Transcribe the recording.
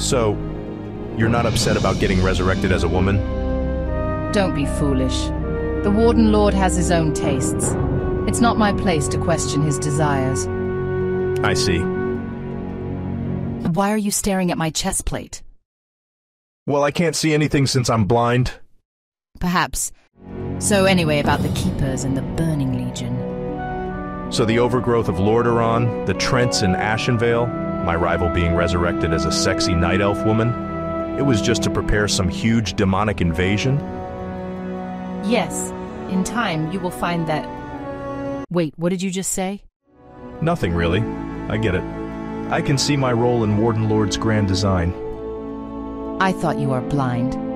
So, you're not upset about getting resurrected as a woman? Don't be foolish. The Warden Lord has his own tastes. It's not my place to question his desires. I see. Why are you staring at my chest plate? Well, I can't see anything since I'm blind. Perhaps. So anyway, about the Keepers and the Burning Legion. So the overgrowth of Lordaeron, the Treants in Ashenvale, my rival being resurrected as a sexy night elf woman, it was just to prepare some huge demonic invasion? Yes, in time you will find that... Wait, what did you just say? Nothing really. I get it. I can see my role in Warden Lord's grand design. I thought you are blind.